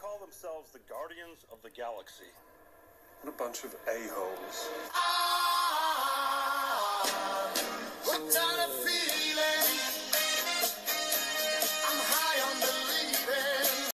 call themselves the Guardians of the Galaxy. What a bunch of a-holes.